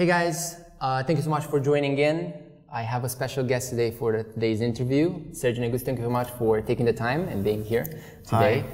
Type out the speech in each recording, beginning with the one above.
Hey guys, uh, thank you so much for joining in. I have a special guest today for today's interview. Sergiu Negut, thank you very much for taking the time and being here today.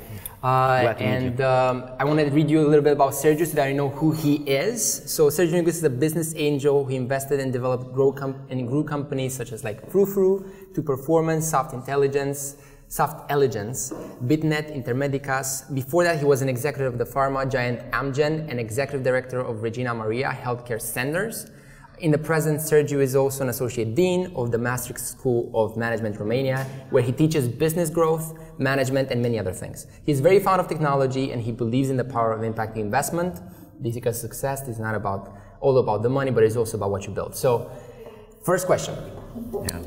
Hi. Uh, and um, I want to read you a little bit about Sergiu so that I know who he is. So Sergiu Negut is a business angel who invested and developed grow com- and grew companies such as like Frou to Performance, Soft Intelligence, Soft Elegance, Bitnet, Intermedicas. Before that, he was an executive of the pharma giant Amgen and executive director of Regina Maria Healthcare Centers. In the present, Sergiu is also an associate dean of the Maastricht School of Management Romania, where he teaches business growth, management, and many other things. He's very fond of technology and he believes in the power of impacting investment because success is not about all about the money, but it's also about what you build. So, first question. Yeah,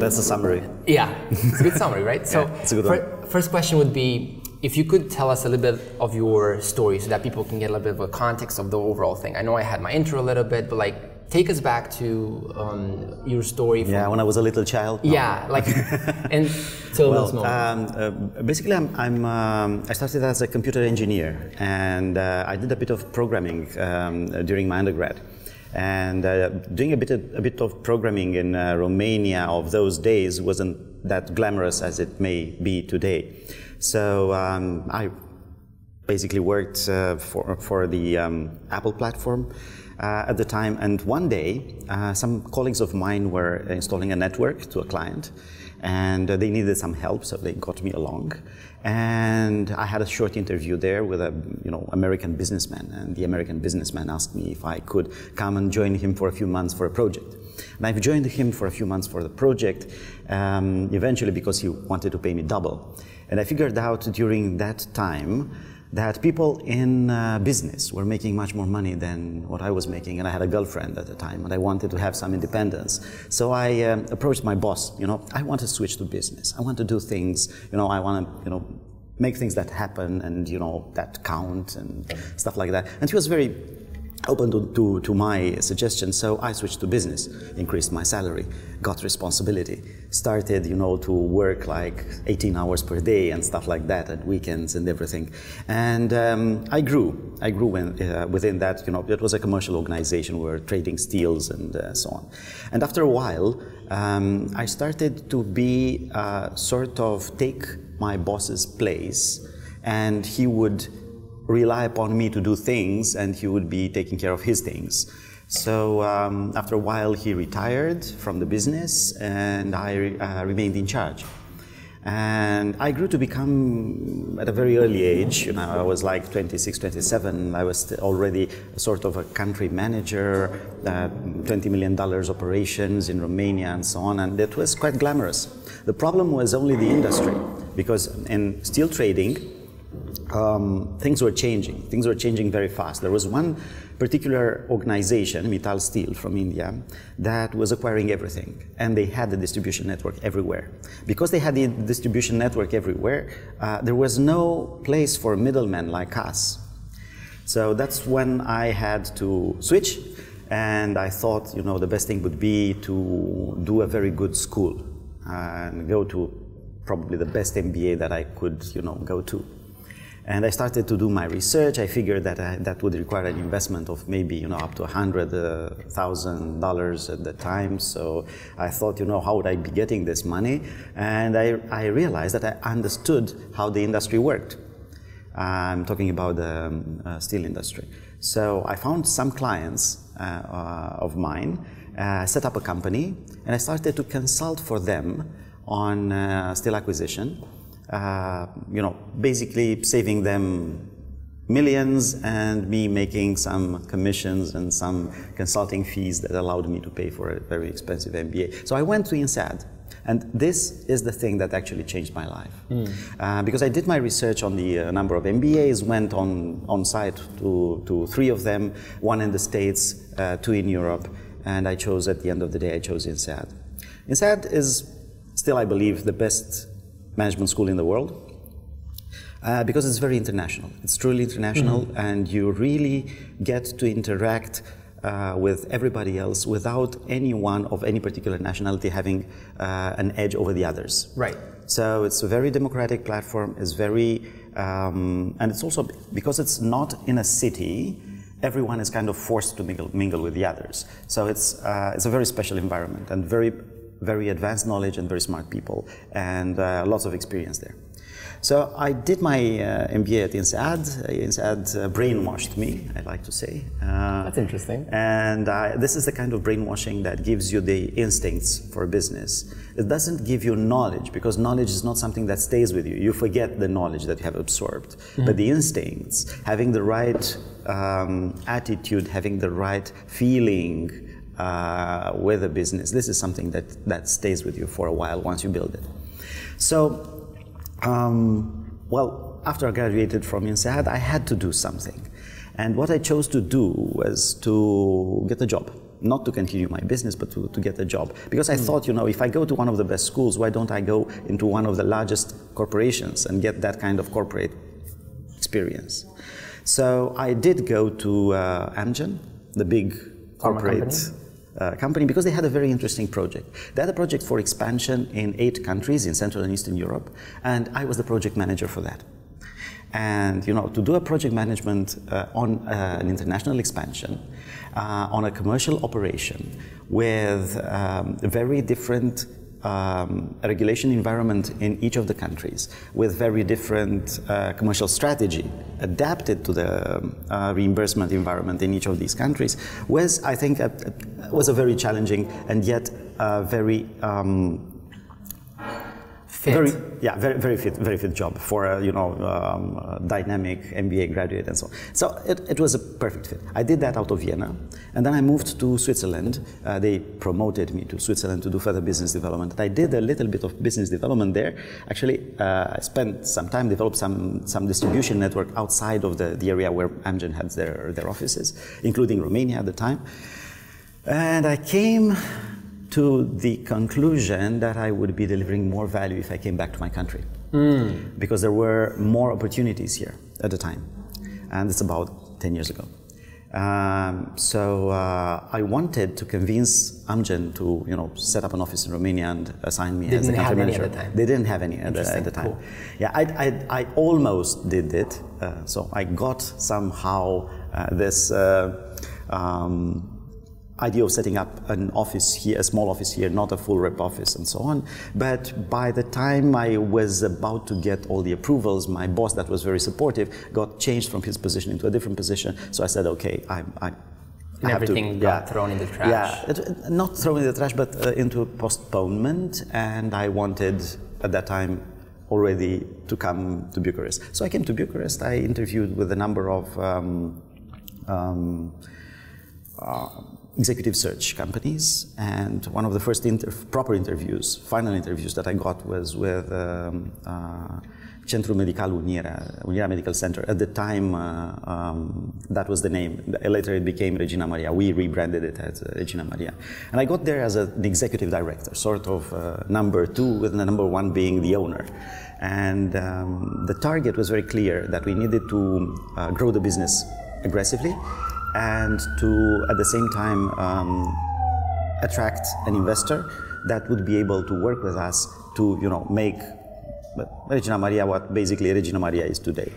that's a summary. Yeah, it's a good summary, right? So, Yeah, it's a good fir- first question would be if you could tell us a little bit of your story so that people can get a little bit of a context of the overall thing. I know I had my intro a little bit, but like take us back to um, your story. From, Yeah, when I was a little child. no. yeah, like and till this Well, moment. um, uh, basically, I'm, I'm um, I started as a computer engineer, and uh, I did a bit of programming um, during my undergrad. And uh, doing a bit of, a bit of programming in uh, Romania of those days wasn't that glamorous as it may be today. So um, I basically worked uh, for, for the um, Apple platform uh, at the time. And one day, uh, some colleagues of mine were installing a network to a client, and uh, they needed some help, so they got me along. And I had a short interview there with a you know American businessman, and the American businessman asked me if I could come and join him for a few months for a project. And I've joined him for a few months for the project, um, eventually because he wanted to pay me double. And I figured out during that time that people in uh, business were making much more money than what I was making, and I had a girlfriend at the time, and I wanted to have some independence. So I um, approached my boss. You know, I want to switch to business. I want to do things. You know, I want to, you know, make things that happen and you know that count and stuff like that. And he was very open to, to, to my suggestion, so I switched to business, increased my salary, got responsibility, started, you know, to work like 18 hours per day and stuff like that, and weekends and everything. And um, I grew. I grew in, uh, within that, you know, it was a commercial organization. We were trading steels and uh, so on. And after a while, um, I started to be uh, sort of take my boss's place, and he would rely upon me to do things and he would be taking care of his things. So um, after a while, he retired from the business and I uh, remained in charge. And I grew to become, at a very early age, you know, I was like 26, 27, I was already sort of a country manager, uh, $20 million operations in Romania and so on, and it was quite glamorous. The problem was only the industry, because in steel trading, um, things were changing. Things were changing very fast. There was one particular organization, Mittal Steel from India, that was acquiring everything, and they had the distribution network everywhere. Because they had the distribution network everywhere, uh, there was no place for middlemen like us. So that's when I had to switch, and I thought, you know, the best thing would be to do a very good school and go to probably the best MBA that I could, you know, go to. And I started to do my research. I figured that I, that would require an investment of maybe you know up to hundred thousand dollars at the time. So I thought, you know, how would I be getting this money? And I, I realized that I understood how the industry worked. I'm talking about the um, uh, steel industry. So I found some clients uh, uh, of mine, uh, set up a company, and I started to consult for them on uh, steel acquisition uh, you know, basically saving them millions and me making some commissions and some consulting fees that allowed me to pay for a very expensive MBA. So I went to INSEAD. And this is the thing that actually changed my life. Mm. Uh, because I did my research on the uh, number of MBAs, went on, on site to, to three of them, one in the States, uh, two in Europe, and I chose, at the end of the day, I chose INSEAD. INSEAD is still, I believe, the best management school in the world uh, because it's very international. It's truly international, mm-hmm. and you really get to interact uh, with everybody else without anyone of any particular nationality having uh, an edge over the others. Right. So it's a very democratic platform. It's very, um, and it's also because it's not in a city. everyone is kind of forced to mingle, mingle with the others. So it's, uh, it's a very special environment and very, very advanced knowledge and very smart people and uh, lots of experience there. So I did my uh, MBA at INSEAD. INSEAD uh, brainwashed me, I like to say. Uh, That's interesting. And this is the kind of brainwashing that gives you the instincts for business. It doesn't give you knowledge because knowledge is not something that stays with you. You forget the knowledge that you have absorbed. Mm-hmm. But the instincts, having the right um, attitude, having the right feeling uh, with a business, this is something that, that stays with you for a while once you build it. So um, well, after I graduated from INSEAD, I had to do something. And what I chose to do was to get a job. Not to continue my business, but to, to get a job. Because I mm. thought, you know, if I go to one of the best schools, why don't I go into one of the largest corporations and get that kind of corporate experience? So I did go to uh, Amgen, the big corporate uh, company because they had a very interesting project. They had a project for expansion in eight countries in Central and Eastern Europe, and I was the project manager for that. And you know, to do a project management uh, on uh, an international expansion, uh, on a commercial operation with um, very different um, regulation environment in each of the countries with very different uh, commercial strategy adapted to the um, uh, reimbursement environment in each of these countries was, I think, a, a, was a very challenging and yet very um, fit. Very, yeah, very, very fit, very fit job for a you know um, dynamic MBA graduate and so. On. So it, it was a perfect fit. I did that out of Vienna, and then I moved to Switzerland. Uh, they promoted me to Switzerland to do further business development. And I did a little bit of business development there. Actually, uh, I spent some time developed some some distribution network outside of the, the area where Amgen had their their offices, including Romania at the time. And I came to the conclusion that I would be delivering more value if I came back to my country. Mm. Because there were more opportunities here at the time. And it's about 10 years ago. Um, so uh, I wanted to convince Amgen to, you know, set up an office in Romania and assign me they as the country manager. The they didn't have any at the, at the, time. Cool. Yeah, I, I, I, almost did it. Uh, so I got somehow uh, this uh, um, idea of setting up an office here, a small office here, not a full rep office and so on. But by the time I was about to get all the approvals, my boss that was very supportive got changed from his position into a different position. So I said, okay, I, I and everything to, got yeah, thrown in the trash. Yeah, it, not thrown in the trash, but uh, into postponement. And I wanted at that time already to come to Bucharest. So I came to Bucharest. I interviewed with a number of um, um, uh, executive search companies, and one of the first inter proper interviews, final interviews that I got was with um, uh, Centru Medical Unirea, Unirea Medical Center. At the time, uh, um, that was the name. Later, it became Regina Maria. We rebranded it as uh, Regina Maria. And I got there as a, an executive director, sort of uh, number two, with the number one being the owner. And um, the target was very clear that we needed to uh, grow the business aggressively and to at the same time um, attract an investor that would be able to work with us to you know make Regina Maria what basically Regina Maria is today.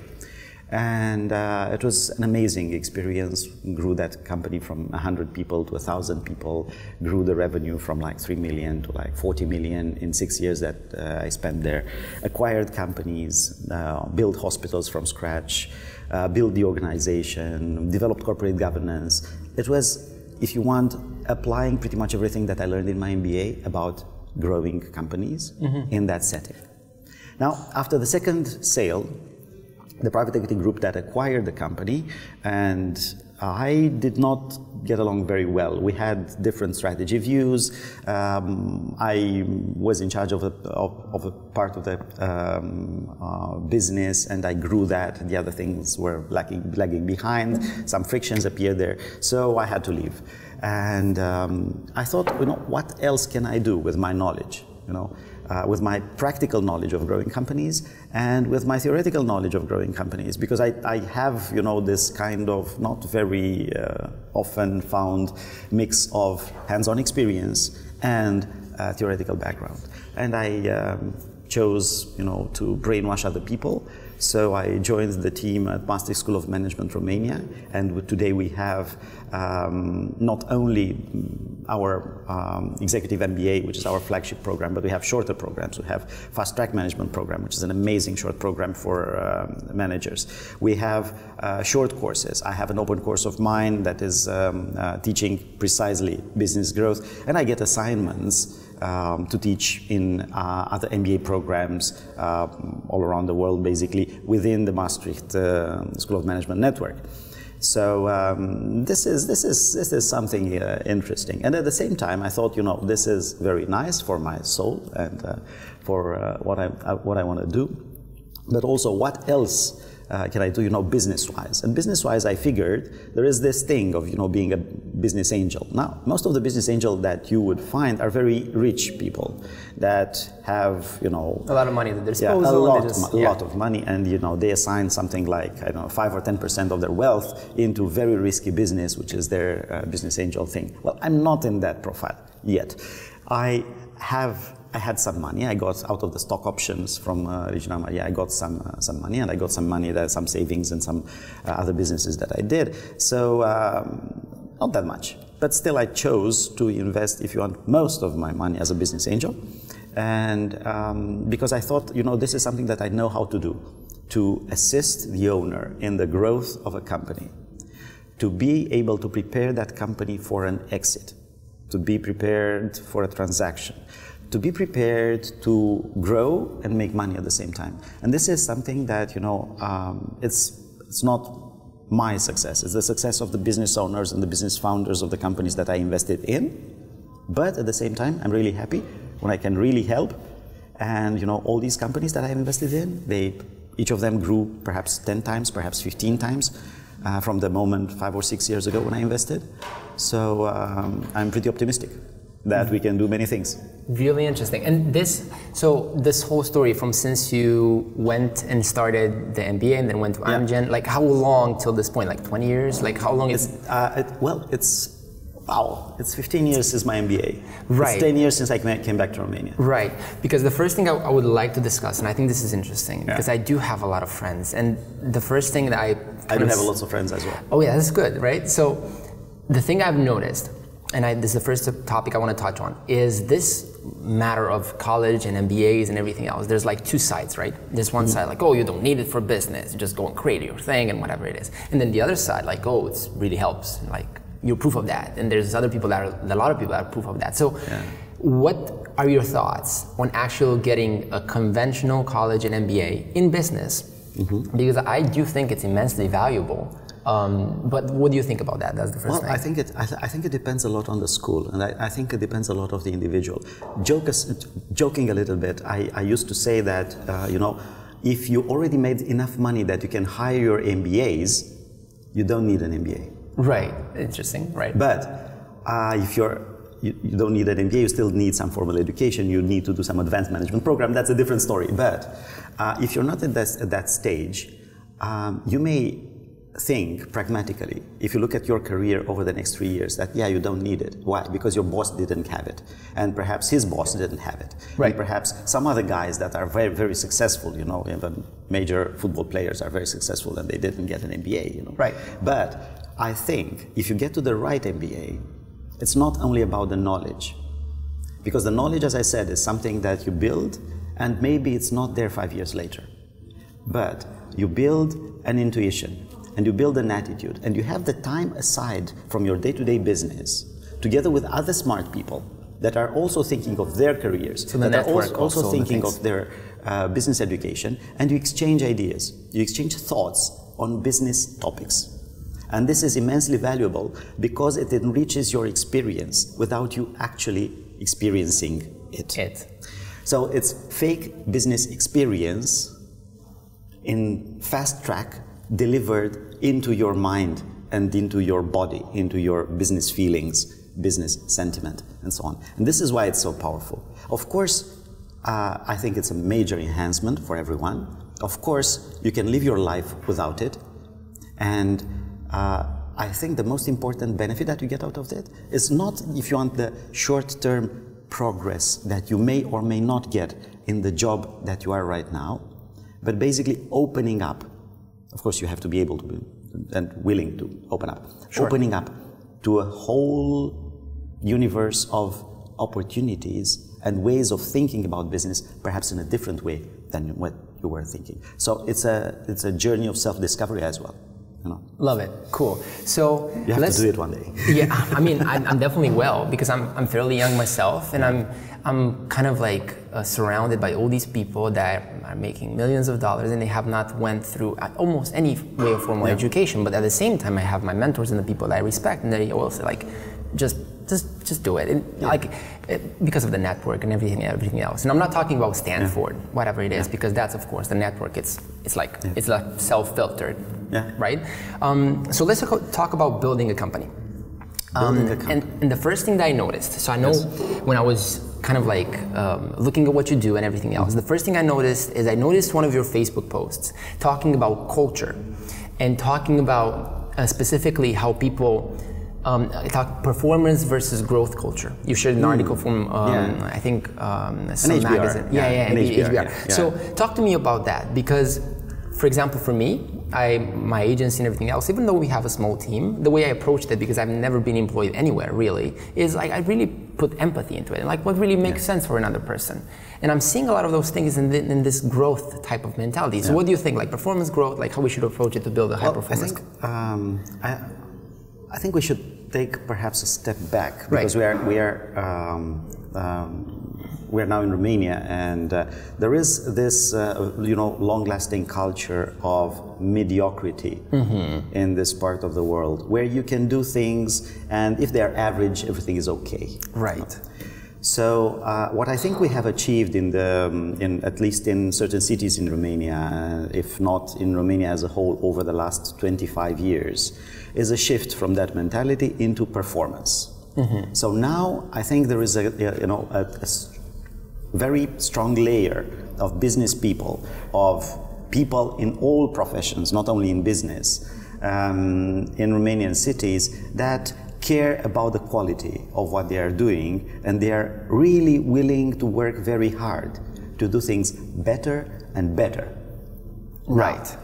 And uh, it was an amazing experience. Grew that company from 100 people to 1,000 people. Grew the revenue from like 3 million to like 40 million in six years that uh, I spent there. Acquired companies, uh, built hospitals from scratch uh, build the organization, developed corporate governance. It was, if you want, applying pretty much everything that I learned in my MBA about growing companies mm-hmm. in that setting. Now, after the second sale, the private equity group that acquired the company and I did not get along very well. We had different strategy views. Um, I was in charge of a, of, of a part of the um, uh, business and I grew that. The other things were lagging, lagging behind. Some frictions appeared there. So I had to leave. And um, I thought, you know, what else can I do with my knowledge? You know, uh, with my practical knowledge of growing companies and with my theoretical knowledge of growing companies because I, I have you know this kind of not very uh, often found mix of hands-on experience and uh, theoretical background. And I um, chose you know to brainwash other people So I joined the team at Maastricht School of Management Romania, and today we have um, not only our um, executive MBA, which is our flagship program, but we have shorter programs. We have fast track management program, which is an amazing short program for um, managers. We have uh, short courses. I have an open course of mine that is um, uh, teaching precisely business growth, and I get assignments um, to teach in uh, other MBA programs uh, all around the world, basically within the Maastricht uh, School of Management network. So um, this is this is this is something uh, interesting, and at the same time, I thought, you know, this is very nice for my soul and uh, for what I what I want to do, but also what else uh, can I do, you know, business-wise? And business-wise, I figured there is this thing of, you know, being a business angel. Now, most of the business angel that you would find are very rich people that have, you know, a lot of money at their disposal. Yeah, a lot, just, yeah. lot of money, and you know, they assign something like I don't know, five or ten percent of their wealth into very risky business, which is their uh, business angel thing. Well, I'm not in that profile yet. I have I had some money. I got out of the stock options from uh, Regina Maria. I got some uh, some money, and I got some money, that, some savings, and some uh, other businesses that I did. So um, not that much, but still, I chose to invest, if you want, most of my money as a business angel, and um, because I thought, you know, this is something that I know how to do, to assist the owner in the growth of a company, to be able to prepare that company for an exit, to be prepared for a transaction to be prepared to grow and make money at the same time. And this is something that, you know, um, it's, it's not my success. It's the success of the business owners and the business founders of the companies that I invested in. But at the same time, I'm really happy when I can really help. And, you know, all these companies that I have invested in, they, each of them grew perhaps 10 times, perhaps 15 times. Uh, from the moment five or six years ago when I invested. So um, I'm pretty optimistic that we can do many things. Really interesting. And this, so this whole story from since you went and started the MBA and then went to yeah. Amgen, like how long till this point? Like 20 years? Like how long is? Uh, it, well, it's wow, it's 15 years since my MBA. Right. It's 10 years since I came back to Romania. Right. Because the first thing I, I would like to discuss, and I think this is interesting, yeah. because I do have a lot of friends, and the first thing that I I do have lots of friends as well. Oh yeah, that's good, right? So the thing I've noticed and I, this is the first topic I want to touch on, is this matter of college and MBAs and everything else. There's like two sides, right? There's one mm-hmm. side like, oh, you don't need it for business, you just go and create your thing and whatever it is. And then the other side, like, oh, it really helps, like you're proof of that. And there's other people that are, a lot of people that are proof of that. So, yeah. what are your thoughts on actually getting a conventional college and MBA in business? Mm-hmm. Because I do think it's immensely valuable um, but what do you think about that? That's the first well, thing. I think it. I, th- I, think it depends a lot on the school, and I, I, think it depends a lot of the individual. Joke, joking a little bit, I, I used to say that uh, you know, if you already made enough money that you can hire your MBAs, you don't need an MBA. Right. Interesting. Right. But uh, if you're you, you, don't need an MBA, you still need some formal education, you need to do some advanced management program, that's a different story. But uh, if you're not at that, at that stage, um, you may think pragmatically, if you look at your career over the next three years, that yeah, you don't need it. Why? Because your boss didn't have it, and perhaps his boss didn't have it, right. and perhaps some other guys that are very very successful, you know, even major football players are very successful and they didn't get an MBA, you know. Right. But I think if you get to the right MBA, it's not only about the knowledge, because the knowledge, as I said, is something that you build, and maybe it's not there five years later, but you build an intuition and you build an attitude and you have the time aside from your day to day business together with other smart people that are also thinking of their careers, so that are also, also thinking of their uh, business education, and you exchange ideas, you exchange thoughts on business topics. And this is immensely valuable because it enriches your experience without you actually experiencing it. it. So it's fake business experience in fast track delivered into your mind and into your body, into your business feelings, business sentiment, and so on. And this is why it's so powerful. Of course, uh, I think it's a major enhancement for everyone. Of course, you can live your life without it. And uh, I think the most important benefit that you get out of it is not if you want the short term progress that you may or may not get in the job that you are right now, but basically opening up. Of course, you have to be able to be and willing to open up. Sure. Opening up to a whole universe of opportunities and ways of thinking about business, perhaps in a different way than what you were thinking. So it's a it's a journey of self-discovery as well. You know, Love it. Cool. So you have let's to do it one day. yeah, I mean, I'm, I'm definitely well because I'm, I'm fairly young myself, and I'm I'm kind of like uh, surrounded by all these people that are making millions of dollars, and they have not went through uh, almost any way of formal education. But at the same time, I have my mentors and the people that I respect, and they all say like, just just just do it, and like it, because of the network and everything everything else. And I'm not talking about Stanford, whatever it is, because that's of course the network. It's it's like it's like self-filtered, Yeah. right? Um, so let's talk- about building a company. Um, Building a company. and, and the first thing that I noticed, so I know when I was kind of like um, looking at what you do and everything else, the first thing I noticed is I noticed one of your Facebook posts talking about culture and talking about uh, specifically how people um, talk performance versus growth culture. You shared an article from um, Yeah. I think um, some magazine. Yeah, yeah, yeah, HBR, HBR. yeah, yeah. So talk to me about that because, for example, for me, I my agency and everything else, even though we have a small team, the way I approached it because I've never been employed anywhere really is like I really put empathy into it and like what really makes sense for another person. And I'm seeing a lot of those things in, the, in this growth type of mentality. So what do you think, like performance growth, like how we should approach it to build a high Well, I performance? think um, I, I think we should take perhaps a step back because Right. we are we are um, um, we are now in Romania and uh, there is this uh, you know long-lasting culture of mediocrity in this part of the world where you can do things and if they are average everything is okay. right. So uh, what I think we have achieved in the, um, in at least in certain cities in Romania, uh, if not in Romania as a whole, over the last 25 years, is a shift from that mentality into performance. So now I think there is a you know a, a very strong layer of business people, of people in all professions, not only in business, um, in Romanian cities that care about the quality of what they are doing and they are really willing to work very hard to do things better and better. Right.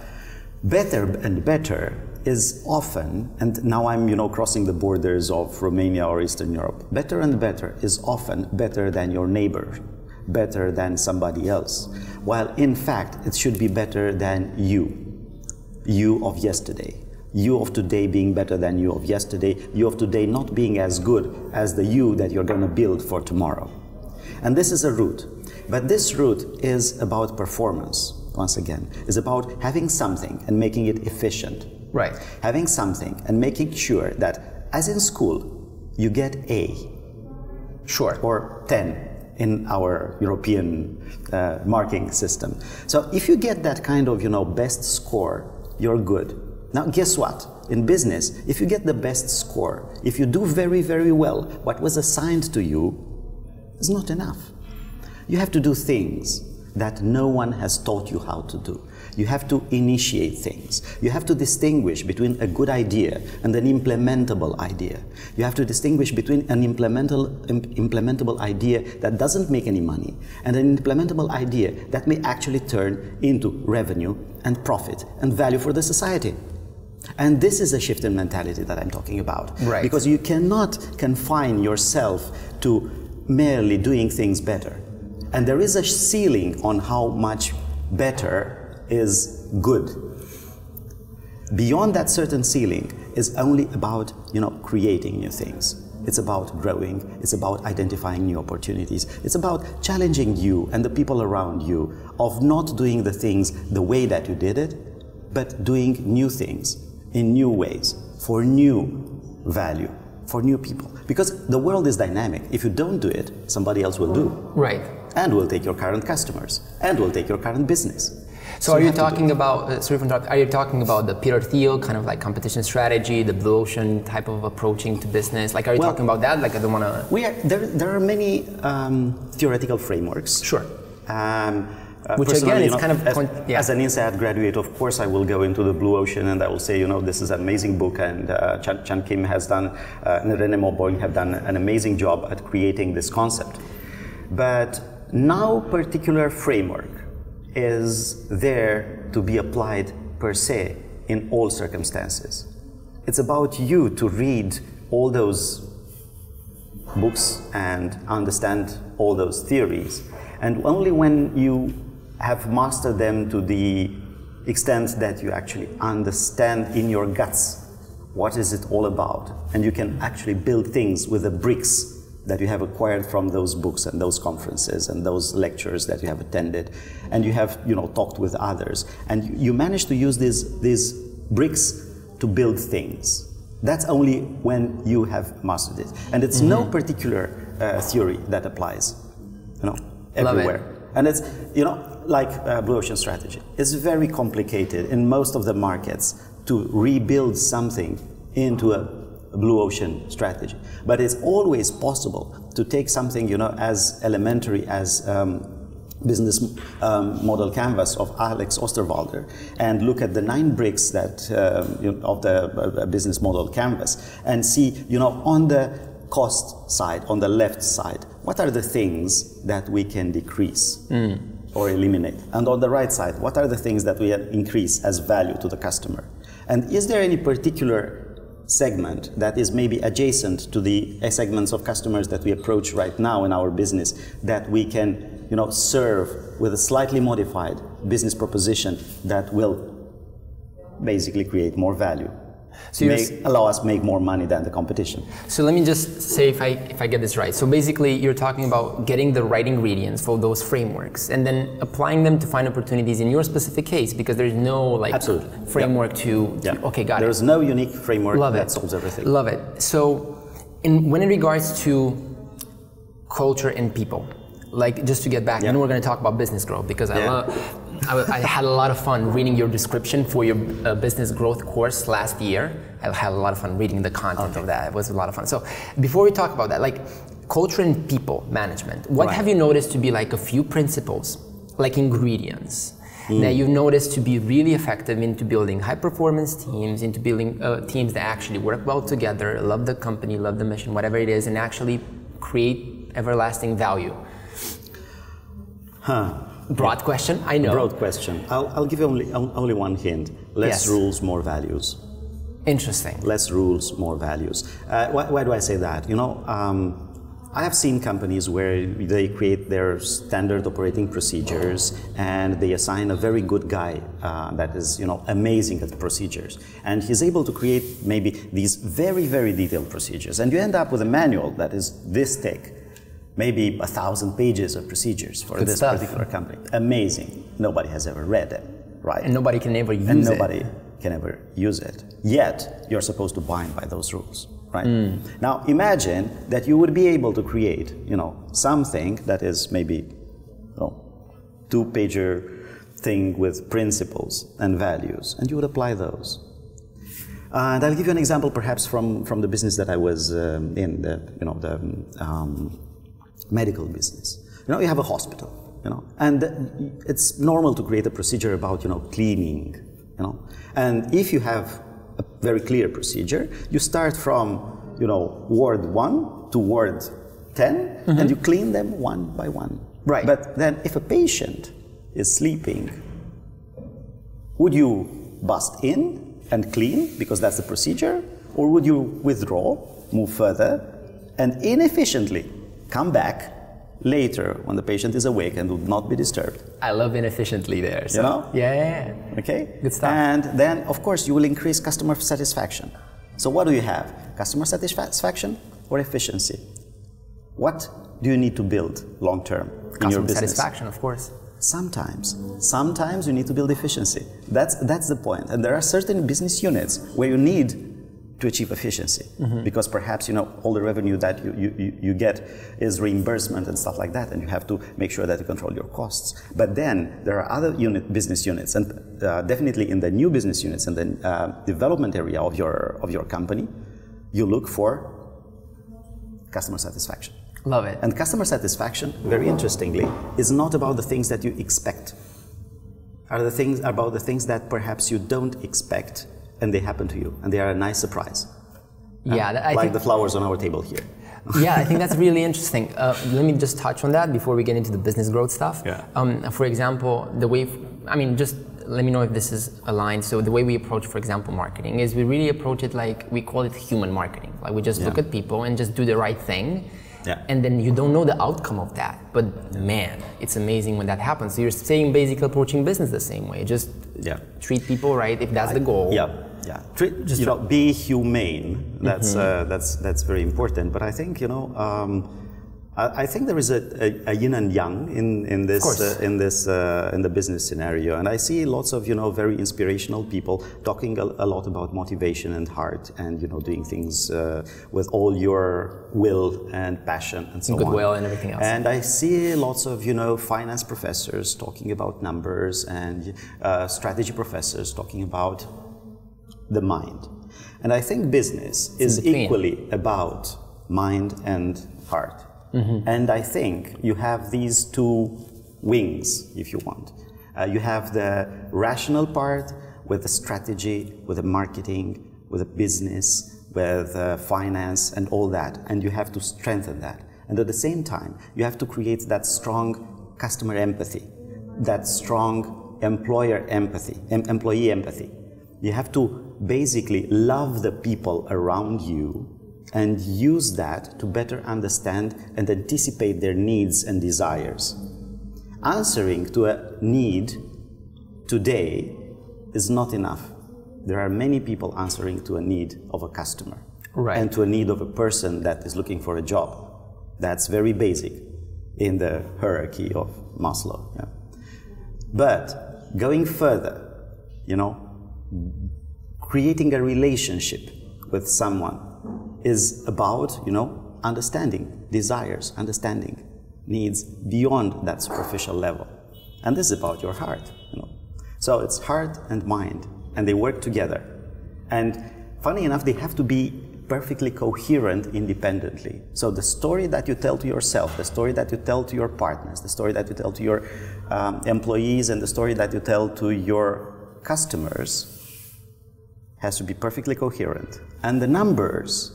Better and better is often, and now I'm you know crossing the borders of Romania or Eastern Europe. Better and better is often better than your neighbor, better than somebody else. While in fact it should be better than you, you of yesterday. You of today being better than you of yesterday, you of today not being as good as the you that you're going to build for tomorrow. And this is a route. But this route is about performance, once again, is about having something and making it efficient. Right. Having something and making sure that, as in school, you get A Sure. or 10 in our European uh, marking system. So if you get that kind of, you know, best score, you're good. Now guess what? In business, if you get the best score, if you do very, very well, what was assigned to you is not enough. You have to do things that no one has taught you how to do. You have to initiate things. You have to distinguish between a good idea and an implementable idea. You have to distinguish between an implementable, implementable idea that doesn't make any money and an implementable idea that may actually turn into revenue and profit and value for the society. And this is a shift in mentality that I'm talking about. Right. Because you cannot confine yourself to merely doing things better. And there is a ceiling on how much better is good. Beyond that certain ceiling is only about, you know, creating new things. It's about growing, it's about identifying new opportunities. It's about challenging you and the people around you of not doing the things the way that you did it, but doing new things in new ways for new value, for new people. Because the world is dynamic. If you don't do it, somebody else will do Right. and will take your current customers and will take your current business. So, are you talking about, uh, sorry for are you talking about the Peter Thiel kind of like competition strategy, the blue ocean type of approaching to business? Like, are you Well- talking about that? Like, I don't want to. We are, there, there are many um, theoretical frameworks. Sure. Um, uh, Which again you is know, kind of as, yeah. as an INSEAD graduate, of course, I will go into the blue ocean and I will say, you know, this is an amazing book, and uh, Chan, Chan Kim has done, uh, and Renée Mauborgne have done an amazing job at creating this concept. But now, particular framework is there to be applied per se in all circumstances. It's about you to read all those books and understand all those theories. And only when you have mastered them to the extent that you actually understand in your guts what is it all about, and you can actually build things with the bricks that you have acquired from those books and those conferences and those lectures that you have attended, and you have you know talked with others, and you manage to use these these bricks to build things. That's only when you have mastered it, and it's mm-hmm. no particular uh, theory that applies, you know, everywhere. And it's you know like uh, blue ocean strategy. It's very complicated in most of the markets to rebuild something into a blue ocean strategy. But it's always possible to take something, you know, as elementary as um, business um, model canvas of Alex Osterwalder and look at the nine bricks that you know, of the uh, business model canvas and see, you know, on the cost side, on the left side, what are the things that we can decrease? Mm. Or eliminate. And on the right side, what are the things that we increase as value to the customer? And is there any particular segment that is maybe adjacent to the segments of customers that we approach right now in our business that we can you know, serve with a slightly modified business proposition that will basically create more value? So make, allow us make more money than the competition. So let me just say if I if I get this right. So basically, you're talking about getting the right ingredients for those frameworks and then applying them to find opportunities in your specific case because there's no like Absolutely. framework yep. to, to yep. okay, got there's it. There's no unique framework Love that it. solves everything. Love it. So in when in regards to culture and people, like just to get back, yep. and we're going to talk about business growth because I love I, I, had a lot of fun reading your description for your uh, business growth course last year. I had a lot of fun reading the content okay. of that. It was a lot of fun. So before we talk about that, like culture and people management, what right. have you noticed to be like a few principles, like ingredients? Mm. That you've noticed to be really effective into building high performance teams, into building uh, teams that actually work well together, love the company, love the mission, whatever it is, and actually create everlasting value. Huh. Broad question, I know. Broad question. I'll, I'll give you only, only one hint. Less yes. rules, more values. Interesting. Less rules, more values. Uh, why, why, do I say that? You know, um, I have seen companies where they create their standard operating procedures and they assign a very good guy uh, that is, you know, amazing at the procedures. And he's able to create maybe these very, very detailed procedures. And you end up with a manual that is this thick maybe a thousand pages of procedures for Good this stuff. particular company. Amazing. Nobody has ever read them, right? And nobody can ever use and it. And nobody can ever use it. Yet, you're supposed to bind by those rules, right? Mm. Now, imagine that you would be able to create, you know, something that is maybe, you know, two-pager thing with principles and values, and you would apply those. and I'll give you an example, perhaps from, from the business that I was um, in, the, you know, the um, medical business. You know, you have a hospital, you know, and it's normal to create a procedure about, you know, cleaning, you know. And if you have a very clear procedure, you start from, you know, ward one to ward 10, mm-hmm. and you clean them one by one. Right. But then if a patient is sleeping, would you bust in and clean because that's the procedure? Or would you withdraw, move further, and inefficiently come back later when the patient is awake and would not be disturbed. I love inefficiently there. So. You know? Yeah, yeah, yeah. Okay. Good stuff. And then, of course, you will increase customer satisfaction. So what do you have? Customer satisfaction or efficiency? What do you need to build long term in your business? satisfaction, of course. Sometimes, sometimes you need to build efficiency. That's that's the point. And there are certain business units where you need to achieve efficiency. Mm-hmm. because perhaps you know all the revenue that you, you, you get is reimbursement and stuff like that and you have to make sure that you control your costs. But then there are other unit business units and uh, definitely in the new business units and the uh, development area of your of your company you look for customer satisfaction. Love it. And customer satisfaction very interestingly is not about the things that you expect. Are the things about the things that perhaps you don't expect and they happen to you, and they are a nice surprise. Yeah, uh, like the flowers on our table here. yeah, I think that's really interesting. Uh, let me just touch on that before we get into the business growth stuff. Yeah. Um, for example, the way, I mean, just let me know if this is aligned. So the way we approach, for example, marketing is we really approach it like we call it human marketing. Like we just look at people and just do the right thing. Yeah. And then you don't know the outcome of that. But man, it's amazing when that happens. So you're saying basically approaching business the same way. Just Yeah. treat people right if that's the goal. Yeah, yeah. Treat, you know, be humane. That's Mm-hmm. uh, that's that's very important. But I think you know, um, I, think there is a, a, a yin and yang in in this uh, in this uh, in the business scenario, and I see lots of you know very inspirational people talking a, a lot about motivation and heart, and you know doing things uh, with all your will and passion and so on. Goodwill and everything else. And I see lots of you know finance professors talking about numbers and uh, strategy professors talking about the mind. And I think business is equally about mind and heart. And I think you have these two wings, if you want. Uh, you have the rational part with the strategy, with the marketing, with the business, with uh, finance, and all that. And you have to strengthen that. And at the same time, you have to create that strong customer empathy, that strong employer empathy, em- employee empathy. You have to basically love the people around you and use that to better understand and anticipate their needs and desires. Answering to a need today is not enough. There are many people answering to a need of a customer Right. and to a need of a person that is looking for a job. That's very basic in the hierarchy of Maslow. yeah. But going further, you know, creating a relationship with someone is about, you know, understanding desires, understanding needs beyond that superficial level. And this is about your heart, you know. So it's heart and mind, and they work together. And funny enough, they have to be perfectly coherent independently. So the story that you tell to yourself, the story that you tell to your partners, the story that you tell to your um, employees, and the story that you tell to your customers has to be perfectly coherent. And the numbers,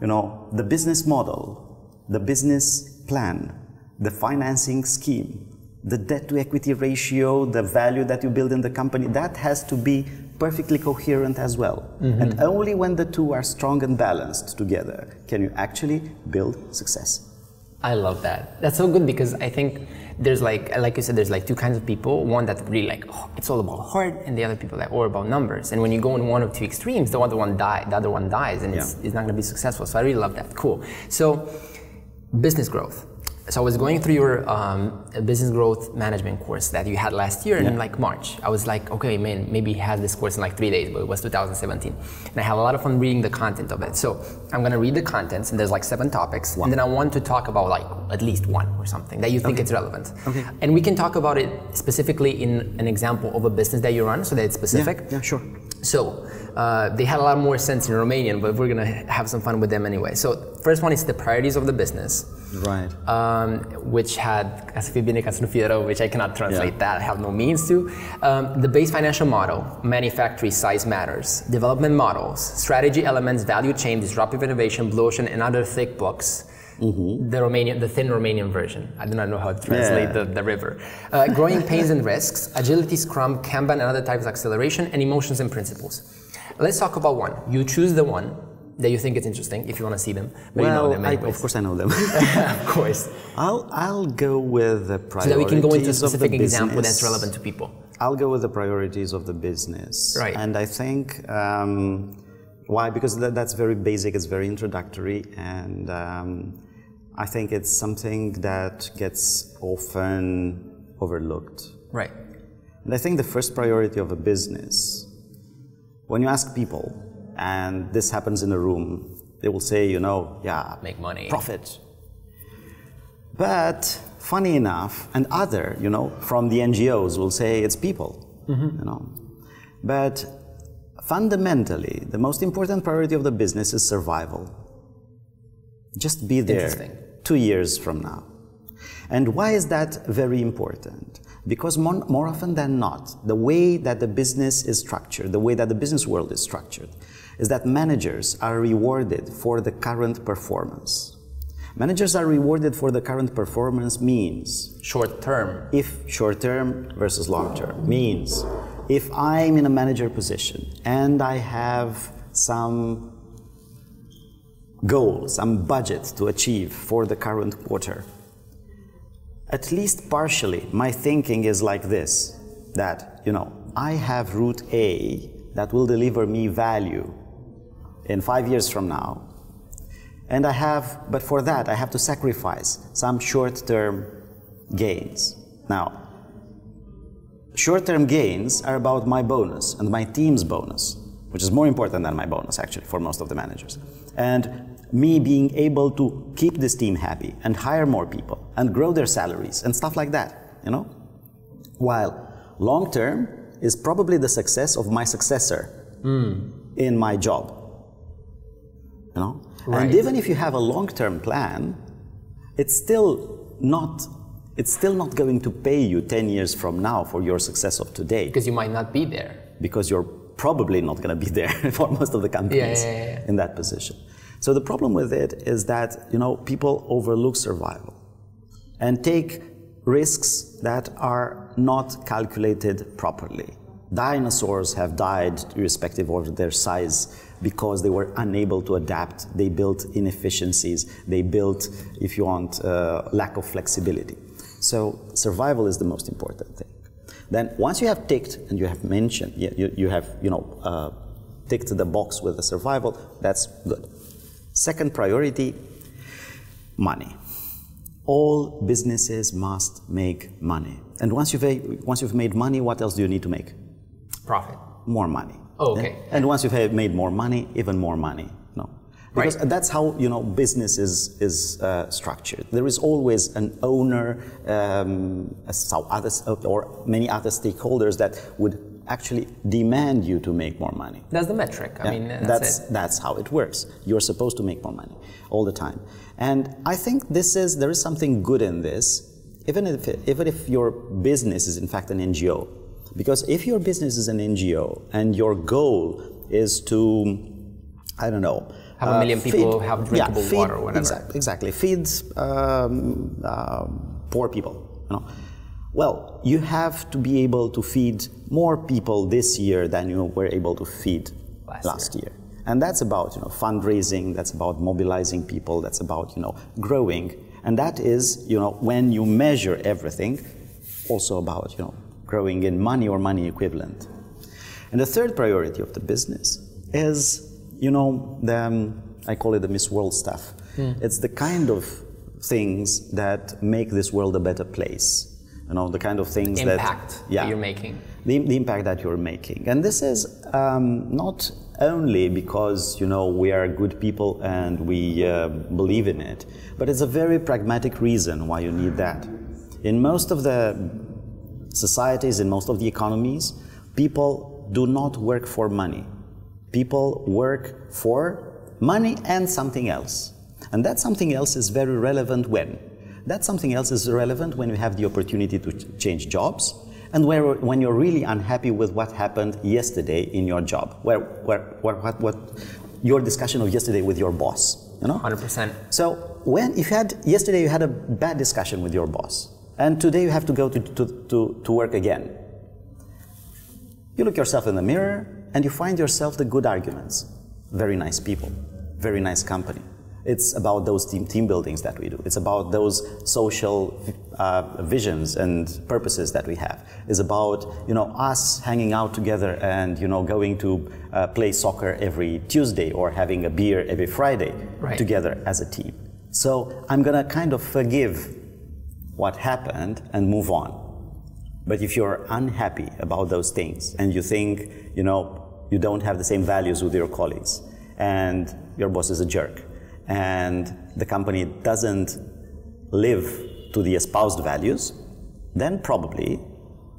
you know, the business model, the business plan, the financing scheme, the debt to equity ratio, the value that you build in the company, that has to be perfectly coherent as well. Mm-hmm. And only when the two are strong and balanced together can you actually build success. I love that. That's so good because I think there's like, like you said, there's like two kinds of people. One that really like, oh, it's all about heart, and the other people that are about numbers. And when you go in one of two extremes, the other one die, the other one dies, and it's, it's not going to be successful. So I really love that. Cool. So, business growth. So I was going through your um, business growth management course that you had last year in like March. I was like, okay, man, maybe he has this course in like three days, but it was 2017. And I had a lot of fun reading the content of it. So I'm gonna read the contents, and there's like seven topics, and then I want to talk about like at least one or something that you think it's relevant. Okay. And we can talk about it specifically in an example of a business that you run, so that it's specific. Yeah, sure. So uh, they had a lot more sense in Romanian, but we're gonna have some fun with them anyway. So first one is the priorities of the business, Right. um, which had ca să bine ca să nu fie which I cannot translate Yeah. that. I have no means to. Um, the base financial model, manufacturing size matters, development models, strategy elements, value chain, disruptive innovation, blue ocean, and other thick books. The Romanian, the thin Romanian version. I do not know how to translate Yeah. the, the river. Uh, growing pains and risks, agility, Scrum, Kanban, and other types of acceleration, and emotions and principles. Let's talk about one. You choose the one that you think is interesting if you want to see them, but you know well, them I, of course I know them. of course. I'll, I'll go with the So priorities that we can go into a of the specific example that's relevant to people. I'll go with the priorities of the business. Right. And I think um, why? Because that, that's very basic. It's very introductory, and um, I think it's something that gets often overlooked. Right. And I think the first priority of a business, when you ask people, and this happens in a room, they will say, you know, yeah, Make money. profit. But funny enough, and other, you know, from the NGOs will say it's people, Mm-hmm. you know. But fundamentally, the most important priority of the business is survival. Just be there two years from now. And why is that very important? Because more, more, often than not, the way that the business is structured, the way that the business world is structured, is that managers are rewarded for the current performance. Managers are rewarded for the current performance means short term. If short term versus long term means if I'm in a manager position and I have some goals, some budget to achieve for the current quarter, at least partially, my thinking is like this that, you know, I have route A that will deliver me value in five years from now. And I have, but for that, I have to sacrifice some short term gains. Now, short term gains are about my bonus and my team's bonus, which is more important than my bonus, actually, for most of the managers. And me being able to keep this team happy and hire more people and grow their salaries and stuff like that, you know? While long term is probably the success of my successor mm. in my job. You know? Right. And even if you have a long term plan, it's still not it's still not going to pay you 10 years from now for your success of today. Because you might not be there. Because you're probably not going to be there for most of the companies yeah, yeah, yeah, in that position. So the problem with it is that you know people overlook survival and take risks that are not calculated properly. Dinosaurs have died irrespective of their size because they were unable to adapt. They built inefficiencies. They built, if you want, uh, lack of flexibility. So survival is the most important thing. Then once you have ticked and you have mentioned, you, you have, you know, uh, ticked the box with the survival, that's good. Second priority, money. All businesses must make money. And once you've, once you've made money, what else do you need to make? Profit. More money. Oh, okay. And, once you've made more money, even more money. No. Because right. that's how you know business is is uh, structured. There is always an owner, um, or many other stakeholders that would actually demand you to make more money. That's the metric. I yeah, mean, that's that's, that's, how it works. You're supposed to make more money all the time, and I think this is there is something good in this, even if even if your business is in fact an NGO, because if your business is an NGO and your goal is to, I don't know. Have a million uh, people feed, have drinkable yeah, feed, water or whatever. Exactly, exactly. feed um, uh, poor people. You know, well, you have to be able to feed more people this year than you were able to feed last, last year. year. And that's about you know, fundraising, that's about mobilizing people, that's about you know, growing. And that is you know, when you measure everything, also about you know, growing in money or money equivalent. And the third priority of the business is, you know, the, um, I call it the Miss World stuff. Mm. It's the kind of things that make this world a better place you know the kind of things impact that, yeah, that you're making. The, the, impact that you're making. And this is um, not only because you know we are good people and we uh, believe in it but it's a very pragmatic reason why you need that. In most of the societies in most of the economies people do not work for money. People work for money and something else. And that something else is very relevant when that something else is relevant when you have the opportunity to ch change jobs and where, when you're really unhappy with what happened yesterday in your job, where, where, where what, what your discussion of yesterday with your boss, you know? 100%. So when, if you had, yesterday you had a bad discussion with your boss, and today you have to go to, to, to, to work again, you look yourself in the mirror and you find yourself the good arguments. Very nice people, very nice company. It's about those team, team buildings that we do. It's about those social uh, visions and purposes that we have. It's about you know us hanging out together and you know going to uh, play soccer every Tuesday or having a beer every Friday right. together as a team. So I'm gonna kind of forgive what happened and move on. But if you're unhappy about those things and you think you know you don't have the same values with your colleagues and your boss is a jerk and the company doesn't live to the espoused values, then probably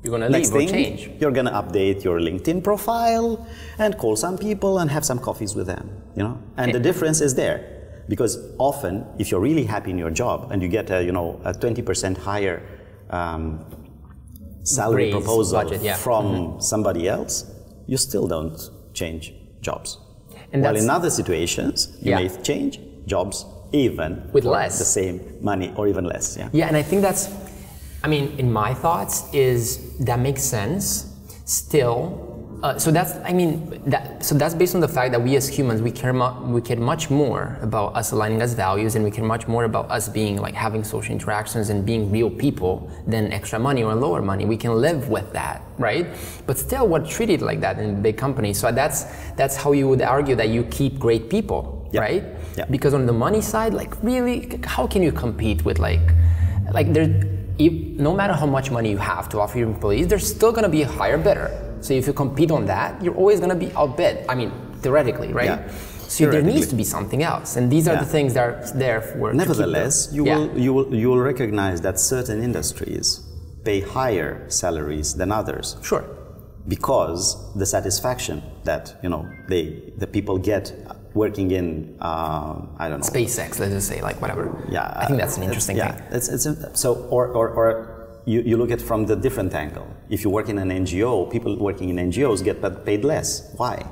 you're going to leave thing, or change. You're going to update your LinkedIn profile and call some people and have some coffees with them, you know? And the difference is there. Because often, if you're really happy in your job and you get a, you know, a 20% higher um, salary Raise, proposal budget, yeah. from Mm-hmm. somebody else, you still don't change jobs. And While in other situations, you Yeah. may change jobs even With less. the same money or even less. Yeah. Yeah, and I think that's, I mean, in my thoughts, is that makes sense. Still, uh, so that's, I mean, that, so that's based on the fact that we as humans, we care, mu- we care much more about us aligning as values, and we care much more about us being like having social interactions and being real people than extra money or lower money. We can live with that, right? But still, we're treated like that in big companies. So that's that's how you would argue that you keep great people, Yeah. right? Yeah. Because on the money side, like really, how can you compete with like, like there, if, no matter how much money you have to offer your employees, there's still going to be a higher bidder. So if you compete on that, you're always going to be outbid. I mean, theoretically, right? Yeah. So there needs to be something else, and these are Yeah. the things that are there for. Nevertheless, you, Yeah. will, you, will, you will recognize that certain industries pay higher salaries than others Sure. because the satisfaction that you know they the people get working in uh, I don't know SpaceX, let's just say, like whatever. yeah I think that's an interesting yeah, thing. it's, it's a- so or, or, or you, you look at it from the different angle. If you work in an NGO, people working in NGOs get paid less. Why?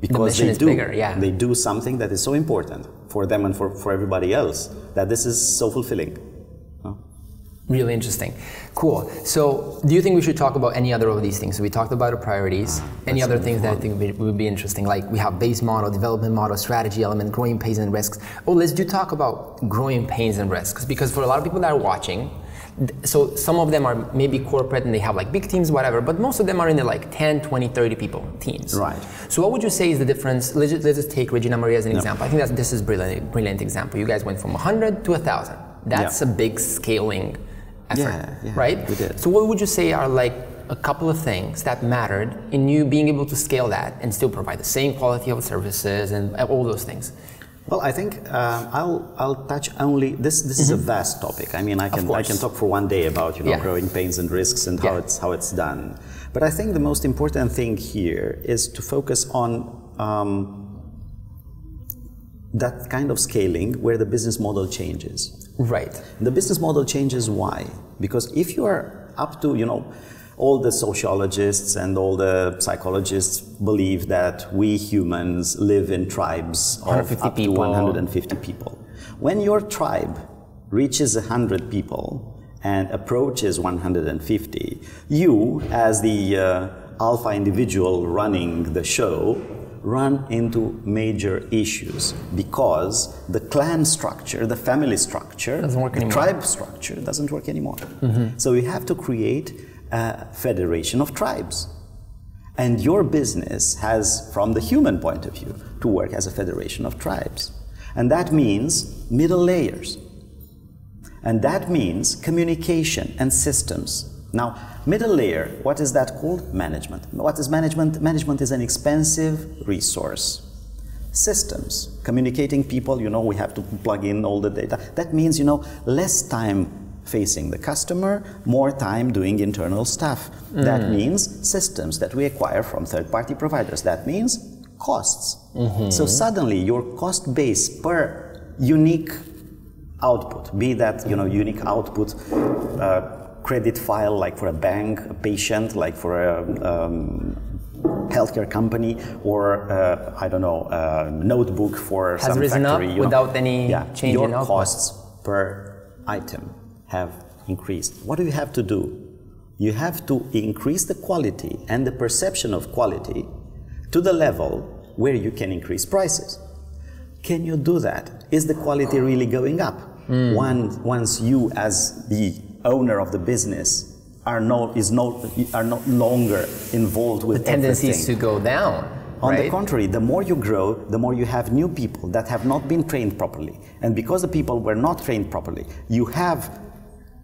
Because mission they do bigger, yeah. they do something that is so important for them and for, for everybody else that this is so fulfilling. Really interesting. Cool. So, do you think we should talk about any other of these things? So we talked about our priorities. Ah, any other things that I think would be, would be interesting? Like we have base model, development model, strategy element, growing pains and risks. Oh, let's do talk about growing pains and risks because for a lot of people that are watching, so some of them are maybe corporate and they have like big teams, whatever, but most of them are in the like 10, 20, 30 people teams. Right. So what would you say is the difference? Let's just, let's just take Regina Maria as an example. I think that this is brilliant, brilliant example. You guys went from 100 to 1,000. That's Yeah. a big scaling effort, Yeah, yeah, right? we did. So what would you say are like a couple of things that mattered in you being able to scale that and still provide the same quality of services and all those things? Well, I think um, I'll I'll touch only this. This is a vast topic. I mean, I can I Mm-hmm. can talk for one day about you know Yeah. growing pains and risks and how Yeah. it's how it's done. But I think the most important thing here is to focus on um, that kind of scaling where the business model changes. Right. The business model changes why? Because if you are up to, you know, all the sociologists and all the psychologists believe that we humans live in tribes of 150 up to people. 150 people. When your tribe reaches 100 people and approaches 150, you, as the uh, alpha individual running the show, run into major issues because the clan structure, the family structure, the anymore. tribe structure doesn't work anymore. Mm-hmm. So you have to create a federation of tribes. And your business has, from the human point of view, to work as a federation of tribes. And that means middle layers. And that means communication and systems. Now, middle layer, what is that called? Management. What is management? Management is an expensive resource. Systems, communicating people, you know, we have to plug in all the data. That means, you know, less time facing the customer, more time doing internal stuff. That means systems that we acquire from third party providers. That means costs. So suddenly your cost base per unique output, be that you know unique output, uh, credit file like for a bank, a patient like for a um, healthcare company, or uh, I don't know, a notebook for Has some risen up factory. you know. without any yeah, change your in output. costs per item have increased. What do you have to do? You have to increase the quality and the perception of quality to the level where you can increase prices. Can you do that? Is the quality really going up? Hmm. One, once you, as the owner of the business, are no, is no, are no longer involved with The tendency is to go down. On right? the contrary, the more you grow, the more you have new people that have not been trained properly. And because the people were not trained properly, you have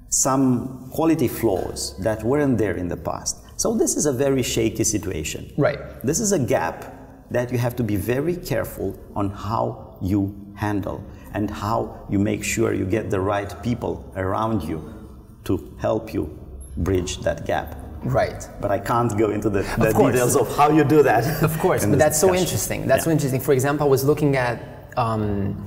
some quality flaws that weren't there in the past. So this is a very shaky situation. Right. This is a gap that you have to be very careful on how you handle and how you make sure you get the right people around you to help you bridge that gap. Right. But I can't go into the, the course. details of how you do that. Of course, but that's so interesting. That's so interesting. For example, I was looking at um,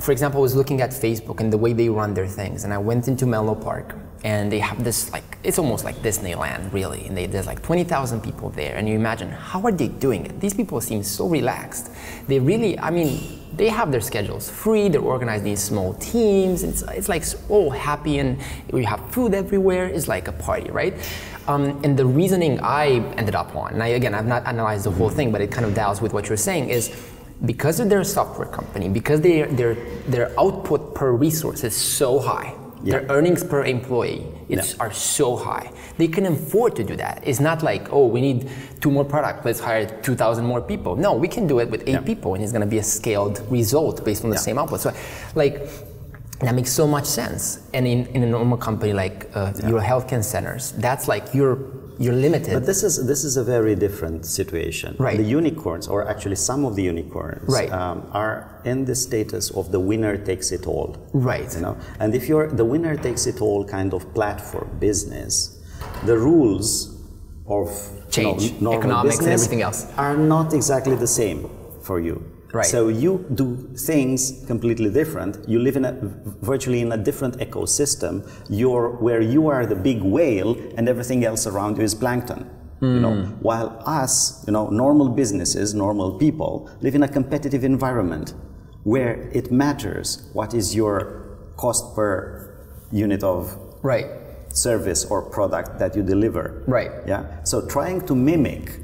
for example, I was looking at Facebook and the way they run their things, and I went into Menlo Park, and they have this like it's almost like Disneyland, really. And they, there's like 20,000 people there, and you imagine how are they doing it? These people seem so relaxed. They really, I mean, they have their schedules free. They're organized in small teams. It's it's like so happy, and we have food everywhere. It's like a party, right? Um, and the reasoning I ended up on, and I, again, I've not analyzed the whole thing, but it kind of dials with what you're saying, is because they're a software company, because they, their, their output per resource is so high, yeah. their earnings per employee it's, are so high, they can afford to do that. It's not like, oh, we need two more products, let's hire 2,000 more people. No, we can do it with eight yeah. people, and it's going to be a scaled result based on the yeah. same output. So, like, that makes so much sense. And in, in a normal company like uh, your healthcare centers, that's like you're you're limited. But this is this is a very different situation. Right. The unicorns, or actually some of the unicorns, right. um, are in the status of the winner takes it all. Right. You know, and if you're the winner takes it all kind of platform business, the rules of change, you know, economics, and everything else are not exactly the same for you. Right. So you do things completely different. You live in a virtually in a different ecosystem. You're where you are the big whale, and everything else around you is plankton. Mm. You know, hmm. while us, you know, normal businesses, normal people live in a competitive environment where it matters what is your cost per unit of right service or product that you deliver. Right. Yeah. So trying to mimic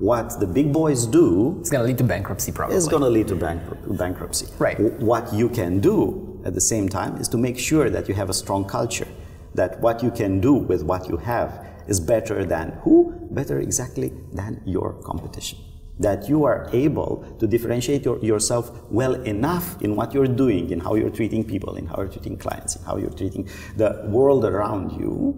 what the big boys do it's going to lead to bankruptcy probably. it's going to lead to bankruptcy. Right. What you can do at the same time is to make sure that you have a strong culture that what you can do with what you have is better than who? Better exactly than your competition. That you are able to differentiate your, yourself well enough in what you're doing in how you're treating people in how you're treating clients in how you're treating the world around you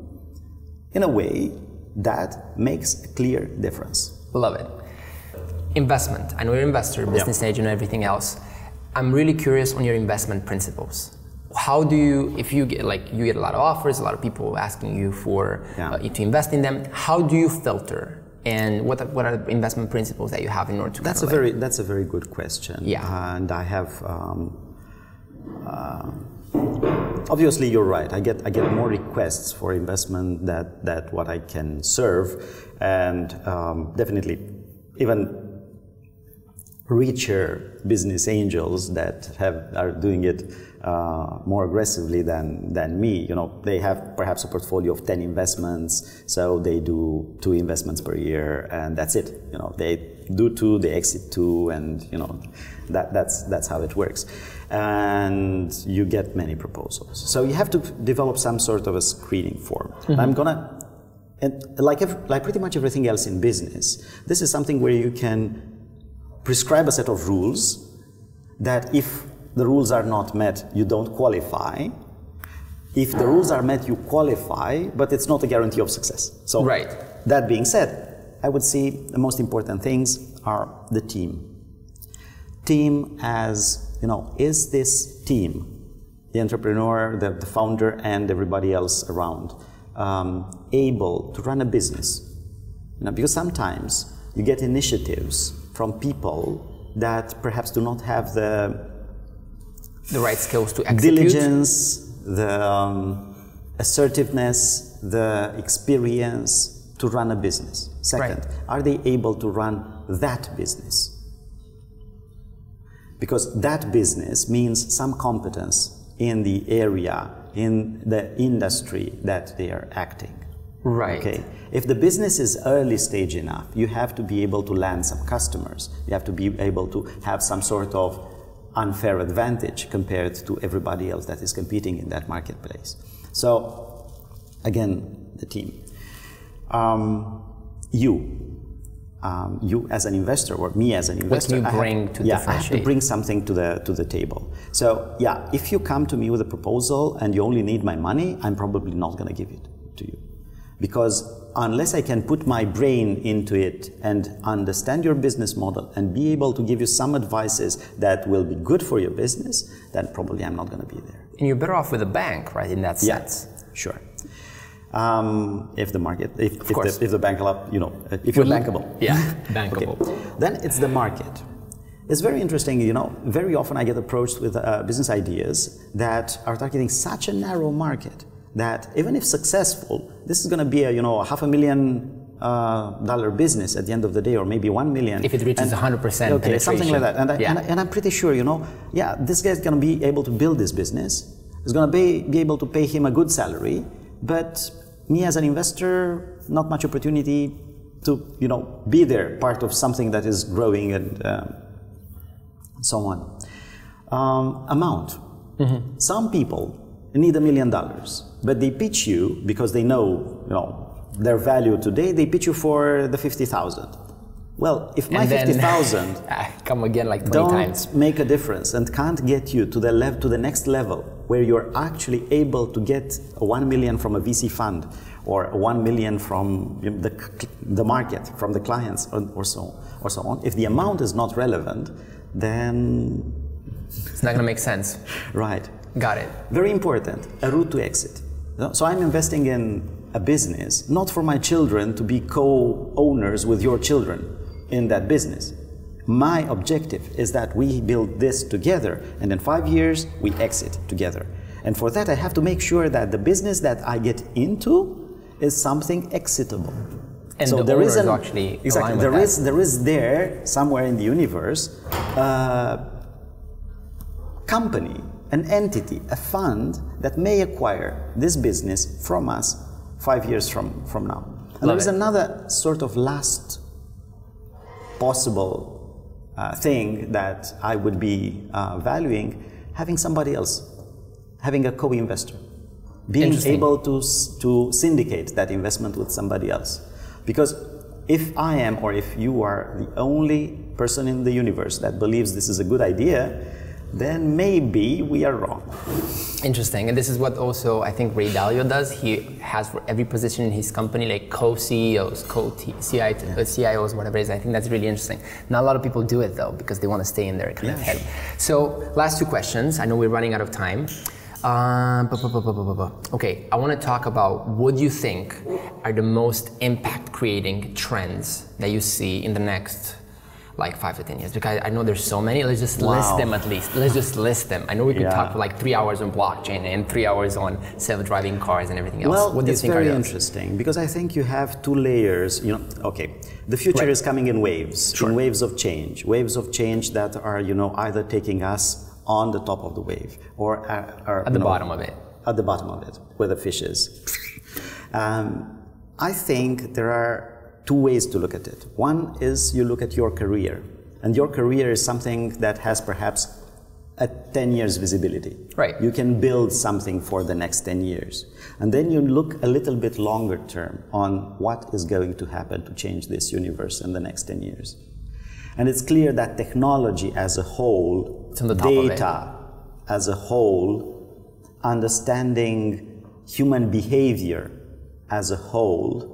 in a way that makes a clear difference Love it. Investment. I know you're an investor, business angel, and everything else. I'm really curious on your investment principles. How do you, if you get like you get a lot of offers, a lot of people asking you for yeah. uh, to invest in them. How do you filter and what are, what are the investment principles that you have in order to? That's a like, very that's a very good question. Yeah, and I have. Um, uh, obviously, you're right. I get I get more requests for investment that that what I can serve, and um, definitely even richer business angels that have are doing it uh, more aggressively than than me. You know, they have perhaps a portfolio of ten investments, so they do two investments per year, and that's it. You know, they do two, they exit two, and you know, that that's that's how it works. And you get many proposals. So you have to develop some sort of a screening form. Mm-hmm. I'm gonna and like, every, like pretty much everything else in business, this is something where you can prescribe a set of rules that if the rules are not met, you don't qualify. If the rules are met, you qualify, but it's not a guarantee of success. So, right. that being said, I would say the most important things are the team. Team as, you know, is this team, the entrepreneur, the, the founder, and everybody else around, um, able to run a business. You know, because sometimes you get initiatives from people that perhaps do not have the the right skills to execute. Diligence, the um, assertiveness, the experience to run a business. Second, right. are they able to run that business? Because that business means some competence in the area in the industry that they are acting. Right. Okay. If the business is early stage enough, you have to be able to land some customers. You have to be able to have some sort of unfair advantage compared to everybody else that is competing in that marketplace. So, again, the team. Um, you, um, you as an investor or me as an investor, what can you bring have, to yeah, I have to bring something to the to the table. So yeah, if you come to me with a proposal and you only need my money, I'm probably not going to give it to you, because unless I can put my brain into it and understand your business model and be able to give you some advices that will be good for your business, then probably I'm not going to be there. And you're better off with a bank, right? In that sense. Yeah, sure. Um, if the market, if, if the, if the bank, you know, if you're bankable. Yeah, bankable. Okay. Then it's the market. it's very interesting, you know, very often I get approached with uh, business ideas that are targeting such a narrow market that even if successful, this is going to be a, you know, a half a million uh, dollar business at the end of the day, or maybe one million. If it reaches and, 100% okay, something like that. And, I, yeah. and, I, and I'm pretty sure, you know, yeah, this guy's going to be able to build this business. He's going to be, be able to pay him a good salary, but me as an investor, not much opportunity to, you know, be there, part of something that is growing and um, so on. Um, amount. Mm-hmm. Some people need a million dollars, but they pitch you because they know, you know, their value today, they pitch you for the 50,000. Well, if my 50,000 come again like 20 don't times. make a difference and can't get you to the level to the next level where you're actually able to get 1 million from a VC fund or 1 million from the, the market, from the clients or, or so or so on, if the amount is not relevant, then it's not going to make sense. Right. Got it. Very important, a route to exit. So I'm investing in a business, not for my children to be co-owners with your children in that business. My objective is that we build this together and in five years we exit together. And for that I have to make sure that the business that I get into is something exitable. And so the there is an, actually exactly there is, there is there somewhere in the universe a company, an entity, a fund that may acquire this business from us five years from, from now. And there is another sort of last possible uh, thing that I would be uh, valuing having somebody else, having a co investor, being able to, to syndicate that investment with somebody else. Because if I am or if you are the only person in the universe that believes this is a good idea, then maybe we are wrong. Interesting. And this is what also I think Ray Dalio does. He has for every position in his company like co-CEOs, co-CIOs, whatever it is. I think that's really interesting. Not a lot of people do it though because they want to stay in their kind yeah. of head. So last two questions. I know we're running out of time. Um, okay, I want to talk about what you think are the most impact creating trends that you see in the next like five to ten years? Because I know there's so many. Let's just wow. list them at least. Let's just list them. I know we could yeah. talk for like three hours on blockchain and three hours on self-driving cars and everything else. Well, what do you think very interesting because I think you have two layers. You know, okay, the future right. is coming in waves, sure. in waves of change, waves of change that are you know either taking us on the top of the wave or are, are at the know, bottom of it. At the bottom of it, where the fish is. Um, I think there are two ways to look at it. One is you look at your career, and your career is something that has perhaps a 10 years visibility. Right. You can build something for the next 10 years. And then you look a little bit longer term on what is going to happen to change this universe in the next 10 years. And it's clear that technology as a whole, data as a whole, understanding human behavior as a whole,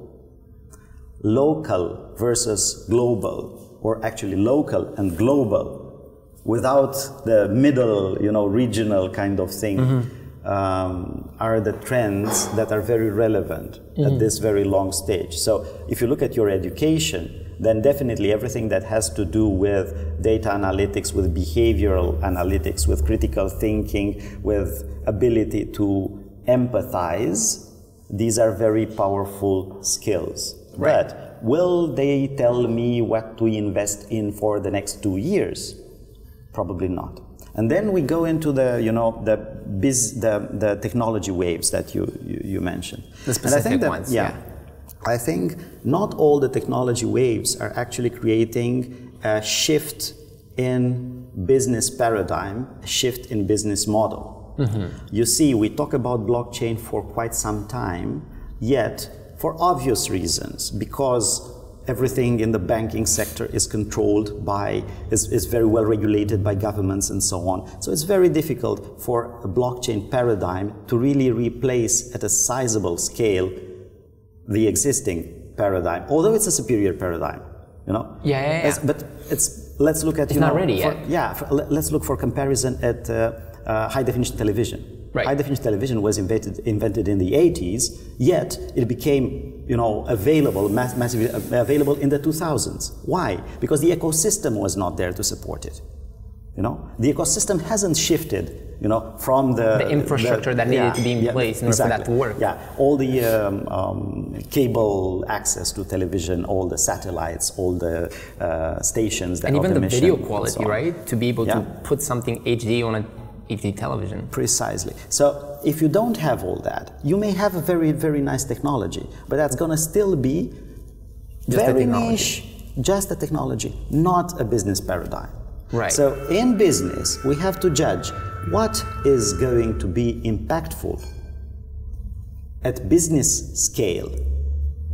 local versus global, or actually local and global, without the middle, you know, regional kind of thing, mm-hmm. um, are the trends that are very relevant mm-hmm. at this very long stage. So if you look at your education, then definitely everything that has to do with data analytics, with behavioral analytics, with critical thinking, with ability to empathize, these are very powerful skills. Right. But will they tell me what to invest in for the next two years? Probably not. And then we go into the, you know, the biz, the, the technology waves that you, you, you mentioned. The specific that, ones. Yeah, yeah. I think not all the technology waves are actually creating a shift in business paradigm, a shift in business model. Mm-hmm. You see, we talk about blockchain for quite some time, yet for obvious reasons, because everything in the banking sector is controlled by, is, is very well regulated by governments and so on. So it's very difficult for a blockchain paradigm to really replace at a sizable scale the existing paradigm, although it's a superior paradigm, you know? Yeah, yeah, yeah. but it's, let's look at, it's you not know, ready for, yet. Yeah, for, let's look for comparison at uh, uh, high definition television Right. High definition television was invented, invented in the 80s, yet it became you know, available, mass, massively available in the 2000s. Why? Because the ecosystem was not there to support it. You know, the ecosystem hasn't shifted. You know, from the, the infrastructure the, that needed yeah, to be in yeah, place in exactly. order for that to work. Yeah, all the um, um, cable access to television, all the satellites, all the uh, stations that and even the mission, video quality, so right? To be able yeah. to put something HD on a HD television. Precisely. So if you don't have all that, you may have a very, very nice technology, but that's going to still be just very niche, just a technology, not a business paradigm. Right. So in business, we have to judge what is going to be impactful at business scale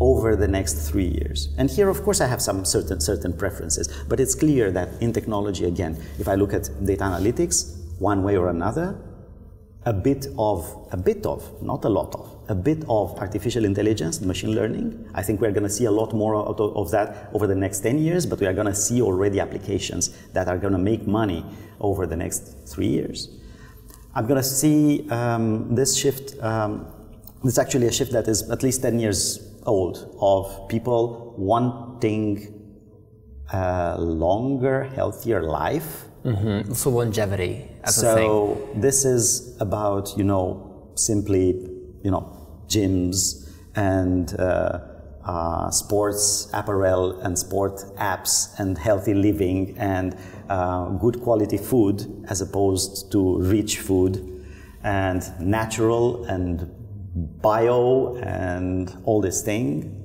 over the next three years. And here, of course, I have some certain certain preferences, but it's clear that in technology, again, if I look at data analytics, one way or another, a bit of, a bit of, not a lot of, a bit of artificial intelligence, machine learning. I think we're going to see a lot more of, of that over the next 10 years, but we are going to see already applications that are going to make money over the next three years. I'm going to see um, this shift, um, it's actually a shift that is at least 10 years old of people wanting a longer, healthier life. Mm-hmm. So longevity so this is about, you know, simply, you know, gyms and uh, uh, sports apparel and sport apps and healthy living and uh, good quality food as opposed to rich food and natural and bio and all this thing.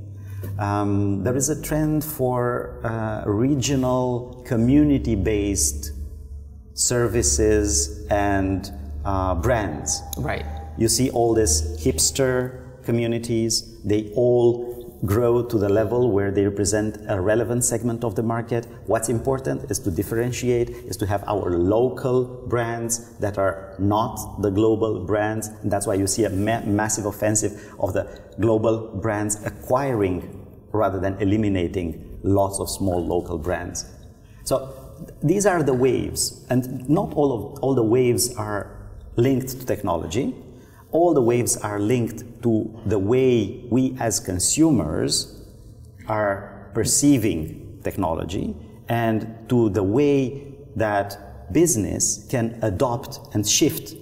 Um, there is a trend for uh, regional community-based services and uh, brands. Right. You see all these hipster communities, they all grow to the level where they represent a relevant segment of the market. What's important is to differentiate, is to have our local brands that are not the global brands. And that's why you see a ma massive offensive of the global brands acquiring rather than eliminating lots of small local brands. So these are the waves, and not all of all the waves are linked to technology. All the waves are linked to the way we as consumers are perceiving technology and to the way that business can adopt and shift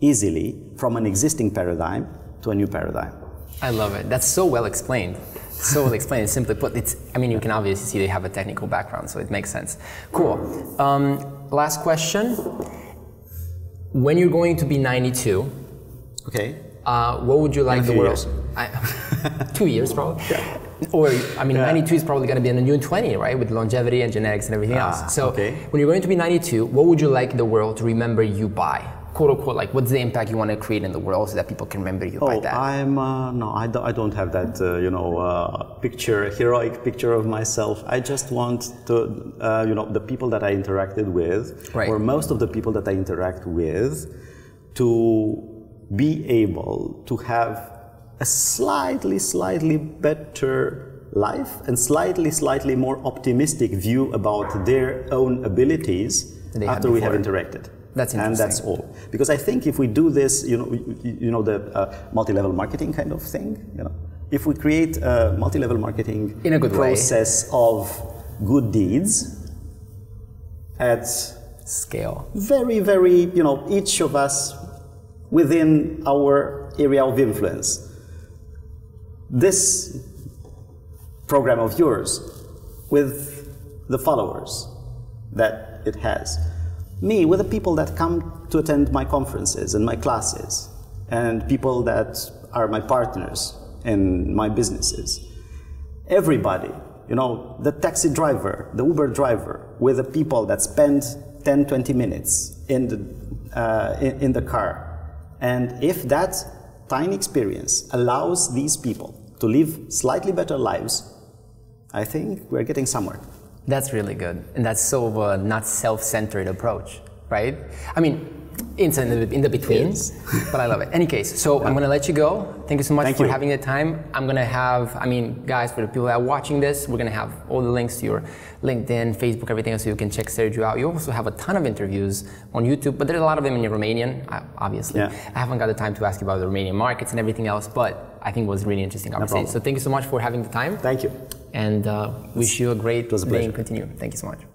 easily from an existing paradigm to a new paradigm. I love it. That's so well explained. So well explained. Simply put, it's. I mean, you can obviously see they have a technical background, so it makes sense. Cool. Um, last question. When you're going to be 92, Okay. uh, what would you like the world? I, two years probably. Or I mean, 92 is probably going to be in a new 20, right? With longevity and genetics and everything Ah, else. So okay. when you're going to be 92, what would you like the world to remember you by? Quote unquote, like what's the impact you want to create in the world so that people can remember you by Oh, that? I'm uh, no, I don't, I don't have that uh, you know uh, picture, heroic picture of myself. I just want to uh, you know the people that I interacted with, Right. or most of the people that I interact with, to be able to have a slightly, slightly better life and slightly, slightly more optimistic view about their own abilities after we have interacted. That's and that's all. Because I think if we do this, you know, you, know, the uh, multi-level marketing kind of thing, you know, if we create a multi-level marketing In a good way. process of good deeds at Scale. very, very, you know, each of us within our area of influence. This program of yours with the followers that it has. Me, with the people that come to attend my conferences and my classes, and people that are my partners in my businesses. Everybody, you know, the taxi driver, the Uber driver, with the people that spend 10, 20 minutes in the, uh, in, in the car. And if that tiny experience allows these people to live slightly better lives, I think we're getting somewhere. That's really good. And that's so a not self centered approach, right? I mean, It's in the, in the betweens, but I love it. Any case, so yeah. I'm gonna let you go. Thank you so much Thank for you. having the time. I'm gonna have, I mean, guys, for the people that are watching this, we're gonna have all the links to your LinkedIn, Facebook, everything else, so you can check Sergiu out. You also have a ton of interviews on YouTube, but there's a lot of them in Romanian, obviously. Yeah. I haven't got the time to ask you about the Romanian markets and everything else, but I think it was really interesting conversation. No so thank you so much for having the time. Thank you. And uh, wish you a great day and continue. Thank you so much.